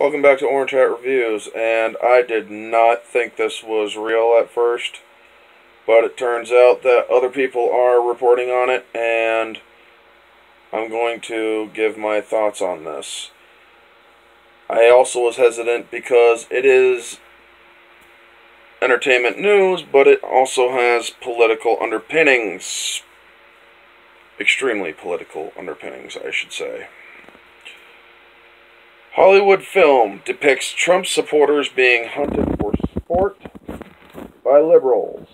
Welcome back to Orange Hat Reviews, and I did not think this was real at first, but it turns out that other people are reporting on it, and I'm going to give my thoughts on this. I also was hesitant because it is entertainment news, but it also has political underpinnings. Extremely political underpinnings, I should say. Hollywood film depicts Trump supporters being hunted for sport by liberals.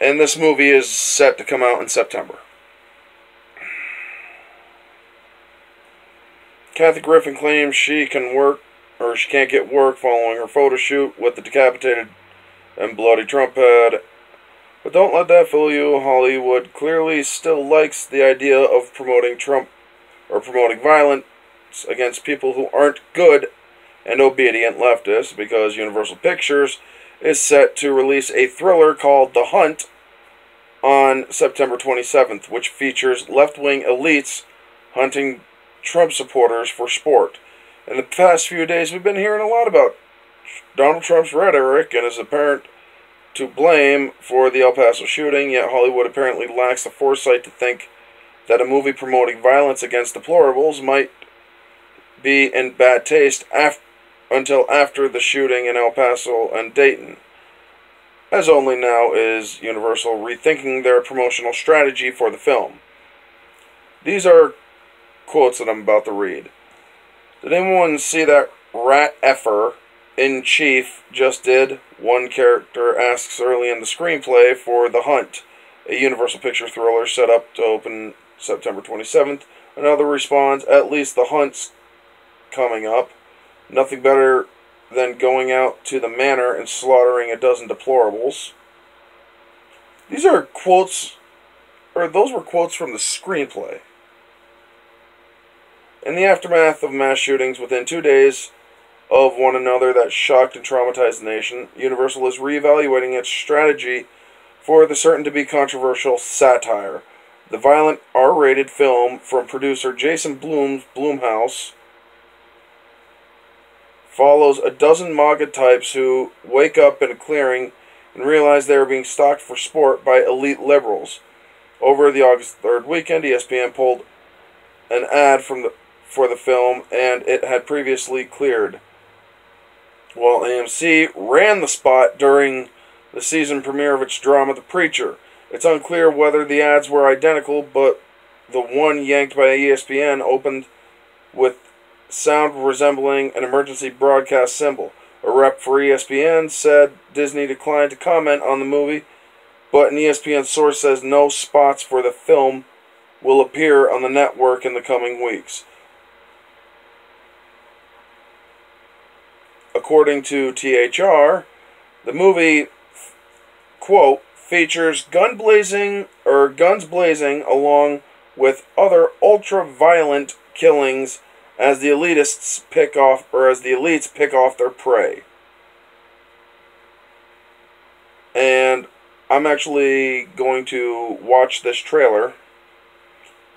And this movie is set to come out in September. Kathy Griffin claims she can work or she can't get work following her photo shoot with the decapitated and bloody Trump head. But don't let that fool you. Hollywood clearly still likes the idea of promoting Trump or promoting violence against people who aren't good and obedient leftists because Universal Pictures is set to release a thriller called The Hunt on September 27th, which features left wing elites hunting Trump supporters for sport. In the past few days, we've been hearing a lot about Donald Trump's rhetoric and his apparent to blame for the El Paso shooting, yet Hollywood apparently lacks the foresight to think that a movie promoting violence against deplorables might be in bad taste af- until after the shooting in El Paso and Dayton. As only now is Universal rethinking their promotional strategy for the film. These are quotes that I'm about to read. Did anyone see that rat effer in chief just did? One character asks early in the screenplay for The Hunt, a Universal Pictures thriller set up to open September 27th. Another responds, at least the hunt's coming up. Nothing better than going out to the manor and slaughtering a dozen deplorables. These are quotes, or those were quotes from the screenplay. In the aftermath of mass shootings within two days of one another that shocked and traumatized the nation, Universal is reevaluating its strategy for the certain to be controversial satire. The violent R-rated film from producer Jason Blum's Blumhouse follows a dozen MAGA types who wake up in a clearing and realize they are being stalked for sport by elite liberals. Over the August 3rd weekend, ESPN pulled an ad from the for the film and it had previously cleared. While AMC ran the spot during the season premiere of its drama The Preacher. It's unclear whether the ads were identical, but the one yanked by ESPN opened with sound resembling an emergency broadcast symbol. A rep for ESPN said Disney declined to comment on the movie, but an ESPN source says no spots for the film will appear on the network in the coming weeks. According to THR, the movie, quote, features gun blazing or guns blazing along with other ultra violent killings as the elitists pick off or as the elites pick off their prey. And I'm actually going to watch this trailer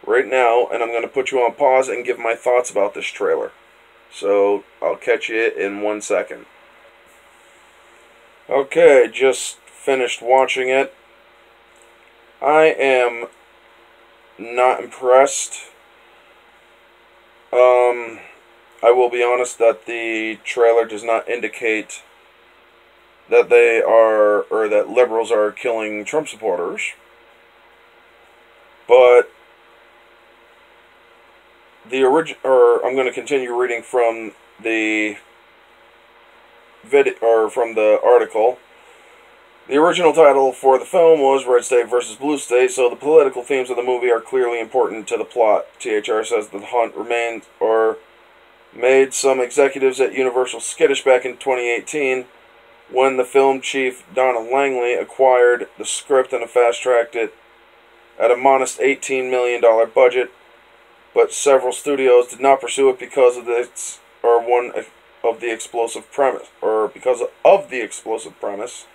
right now and I'm going to put you on pause and give my thoughts about this trailer. So I'll catch you in one second. Okay, just finished watching it. I am not impressed. Um, I will be honest that the trailer does not indicate that they are, or that liberals are killing Trump supporters. But the original, or I'm going to continue reading from the video, or from the article. The original title for the film was Red State versus Blue State, so the political themes of the movie are clearly important to the plot. THR says the hunt remained or made some executives at Universal skittish back in 2018 when the film chief Donna Langley acquired the script and fast-tracked it at a modest $18 million budget, but several studios did not pursue it because of its or one of the explosive premise or because of the explosive premise.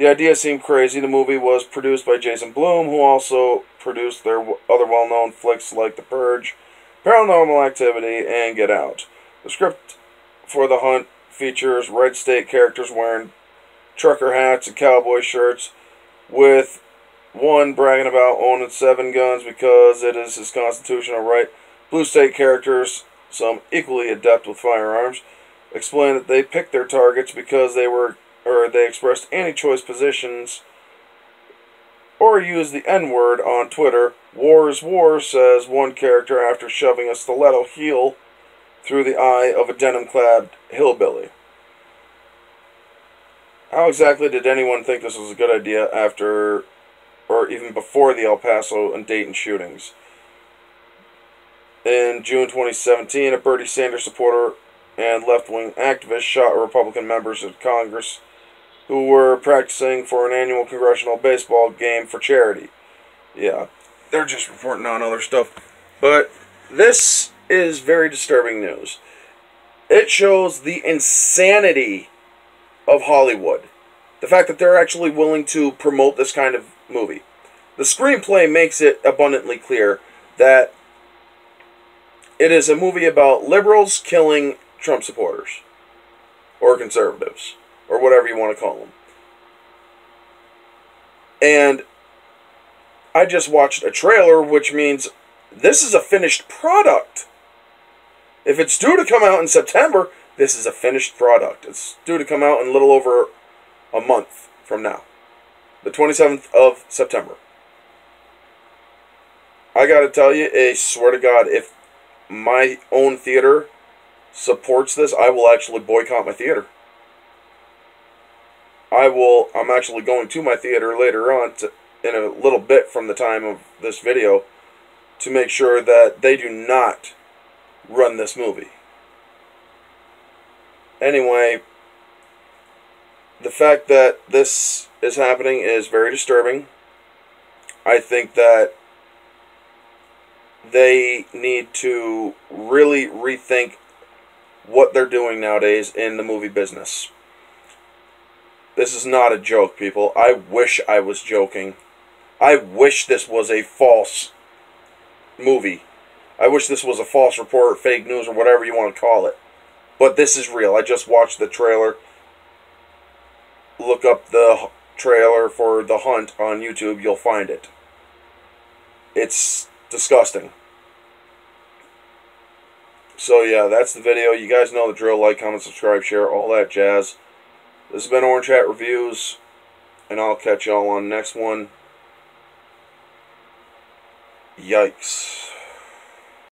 The idea seemed crazy. The movie was produced by Jason Blum, who also produced their other well known flicks like The Purge Paranormal Activity, and Get Out. The script for The Hunt features red state characters wearing trucker hats and cowboy shirts, with one bragging about owning seven guns because it is his constitutional right. Blue state characters, some equally adept with firearms, explain that they picked their targets because they were or they expressed anti-choice positions or used the N-word on Twitter. War is war, says one character after shoving a stiletto heel through the eye of a denim-clad hillbilly. How exactly did anyone think this was a good idea after or even before the El Paso and Dayton shootings? In June 2017, a Bernie Sanders supporter and left wing activist shot Republican members of Congress who were practicing for an annual congressional baseball game for charity. Yeah, they're just reporting on other stuff. But this is very disturbing news. It shows the insanity of Hollywood. The fact that they're actually willing to promote this kind of movie. The screenplay makes it abundantly clear that it is a movie about liberals killing Trump supporters or conservatives or whatever you want to call them. And I just watched a trailer, which means this is a finished product. If it's due to come out in September, this is a finished product. It's due to come out in a little over a month from now. The 27th of September. I gotta tell you, I swear to God, if my own theater supports this, I will actually boycott my theater. I will, I'm actually going to my theater later on to, in a little bit from the time of this video to make sure that they do not run this movie. Anyway, the fact that this is happening is very disturbing. I think that they need to really rethink what they're doing nowadays in the movie business. This is not a joke, people. I wish I was joking. I wish this was a false movie. I wish this was a false report, fake news, or whatever you want to call it. But this is real. I just watched the trailer. Look up the trailer for The Hunt on YouTube. You'll find it. It's disgusting. So yeah, that's the video. You guys know the drill. Like, comment, subscribe, share, all that jazz. This has been Orange Hat Reviews, and I'll catch y'all on next one. Yikes.